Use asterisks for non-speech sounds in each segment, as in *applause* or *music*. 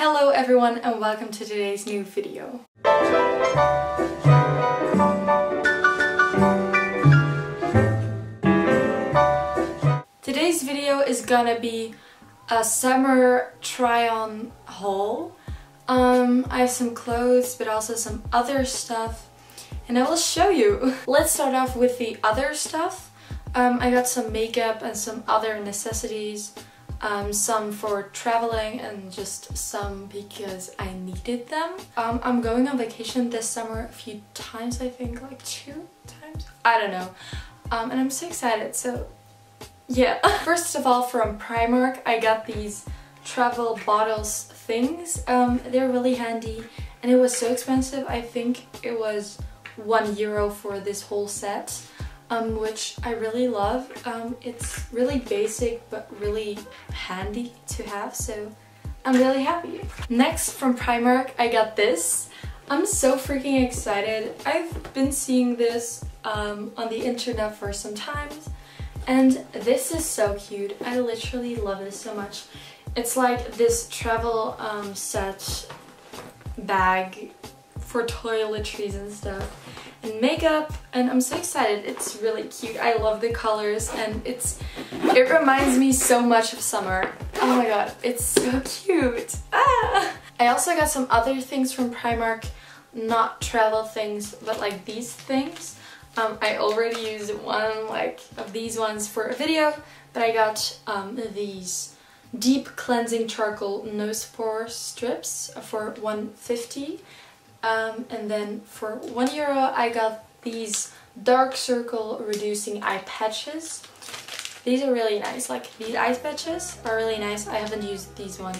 Hello everyone and welcome to today's new video. Today's video is gonna be a summer try-on haul. Um, I have some clothes but also some other stuff and I will show you. *laughs* Let's start off with the other stuff. Um, I got some makeup and some other necessities um, some for traveling and just some because I needed them. Um, I'm going on vacation this summer a few times I think, like two times? I don't know. Um, and I'm so excited, so yeah. *laughs* First of all from Primark I got these travel bottles things. Um, they're really handy and it was so expensive. I think it was one euro for this whole set um, which I really love. Um, it's really basic but really handy to have, so I'm really happy. Next from Primark I got this. I'm so freaking excited. I've been seeing this um, on the internet for some time and this is so cute. I literally love this so much. It's like this travel um, set bag for toiletries and stuff and makeup and I'm so excited. It's really cute. I love the colors and it's it reminds me so much of summer. Oh my god, it's so cute. Ah! I also got some other things from Primark, not travel things, but like these things. Um, I already used one like of these ones for a video, but I got um, these deep cleansing charcoal nose pore strips for 150 um, and then for one euro I got these dark circle reducing eye patches. These are really nice, like these eye patches are really nice. I haven't used these ones,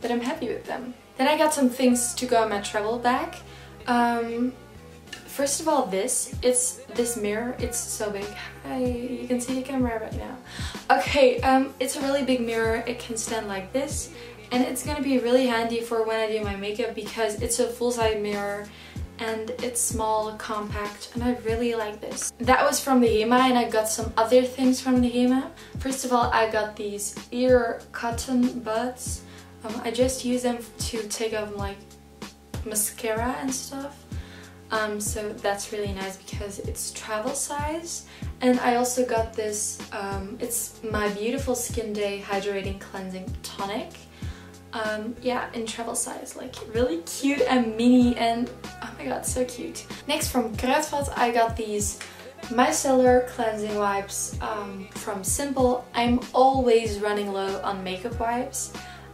but I'm happy with them. Then I got some things to go in my travel bag. Um, first of all this, it's this mirror, it's so big. Hi, you can see the camera right now. Okay, um, it's a really big mirror, it can stand like this and it's gonna be really handy for when I do my makeup because it's a full-size mirror and it's small, compact, and I really like this. That was from the HEMA and I got some other things from the HEMA. First of all, I got these ear cotton buds. Um, I just use them to take off like mascara and stuff. Um, so that's really nice because it's travel size. And I also got this, um, it's my Beautiful Skin Day Hydrating Cleansing Tonic um, yeah, in travel size, like really cute and mini and oh my god, so cute. Next from Kruidvat I got these micellar cleansing wipes um, from Simple. I'm always running low on makeup wipes.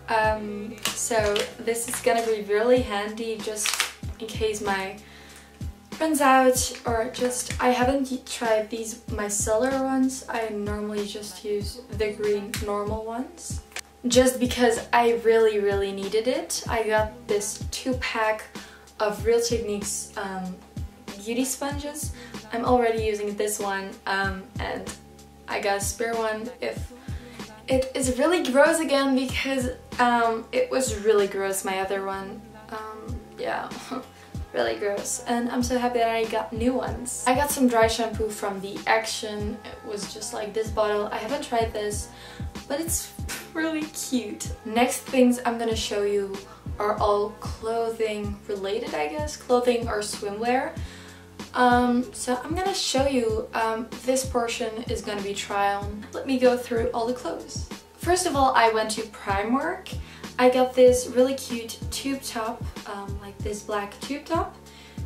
Um, so this is gonna be really handy just in case my runs out or just I haven't tried these micellar ones. I normally just use the green normal ones just because I really, really needed it. I got this two pack of Real Techniques um, beauty sponges. I'm already using this one um, and I got a spare one if it is really gross again because um, it was really gross my other one. Um, yeah. *laughs* really gross and I'm so happy that I got new ones. I got some dry shampoo from the Action. It was just like this bottle. I haven't tried this but it's really cute. Next things I'm gonna show you are all clothing related I guess, clothing or swimwear. Um, so I'm gonna show you, um, this portion is gonna be try on. Let me go through all the clothes. First of all I went to Primark I got this really cute tube top, um, like this black tube top.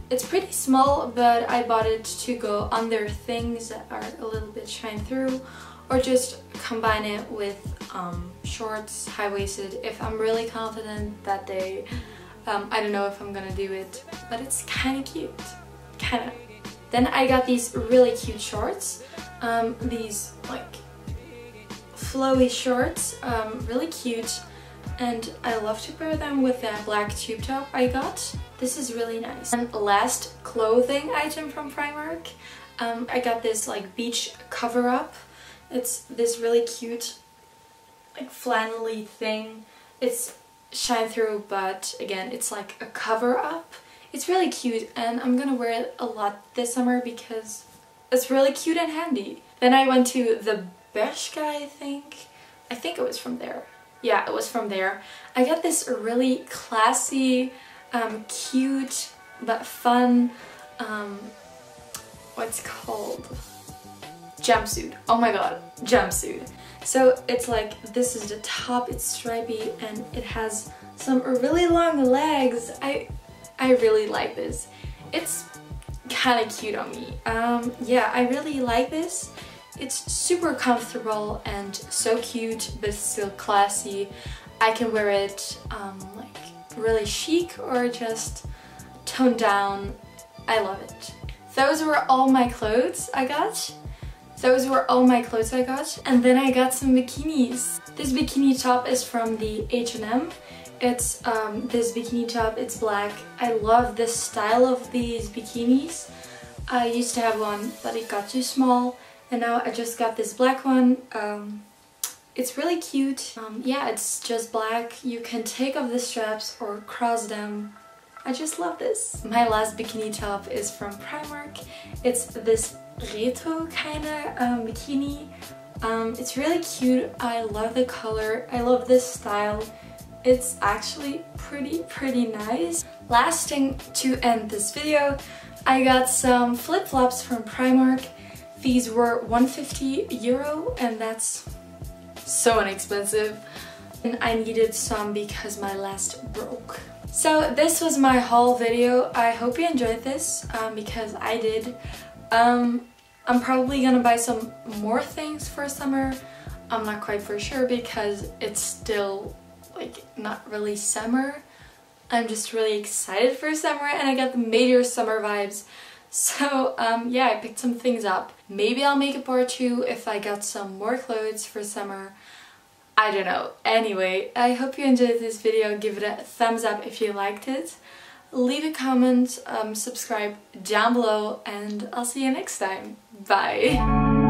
It's pretty small, but I bought it to go under things that are a little bit shine through or just combine it with um, shorts, high-waisted if I'm really confident that day. Um, I don't know if I'm gonna do it, but it's kind of cute. Kind of. Then I got these really cute shorts. Um, these like flowy shorts, um, really cute and I love to pair them with that black tube top I got. This is really nice. And last clothing item from Primark, um, I got this like beach cover up. It's this really cute like flannelly thing. It's shine through but again it's like a cover up. It's really cute and I'm gonna wear it a lot this summer because it's really cute and handy. Then I went to the Bershka I think. I think it was from there Yeah, it was from there. I got this really classy, um, cute, but fun, um, what's called? Jumpsuit. Oh my god, jumpsuit. So it's like, this is the top, it's stripy, and it has some really long legs. I, I really like this. It's kind of cute on me. Um, yeah, I really like this. It's super comfortable and so cute, but still classy. I can wear it um, like really chic or just toned down. I love it. Those were all my clothes I got. Those were all my clothes I got. And then I got some bikinis. This bikini top is from the H&M. It's um, this bikini top, it's black. I love the style of these bikinis. I used to have one, but it got too small. And now I just got this black one. Um, it's really cute. Um, yeah, it's just black. You can take off the straps or cross them. I just love this. My last bikini top is from Primark. It's this retro kind of um, bikini. Um, it's really cute. I love the color. I love this style. It's actually pretty, pretty nice. Last thing to end this video, I got some flip-flops from Primark. These were 150 euro and that's so inexpensive. And I needed some because my last broke. So this was my haul video. I hope you enjoyed this um, because I did. Um, I'm probably gonna buy some more things for summer. I'm not quite for sure because it's still like not really summer. I'm just really excited for summer and I got the major summer vibes. So um, yeah, I picked some things up. Maybe I'll make a part two if I got some more clothes for summer. I don't know. Anyway, I hope you enjoyed this video. Give it a thumbs up if you liked it. Leave a comment, um, subscribe down below, and I'll see you next time. Bye!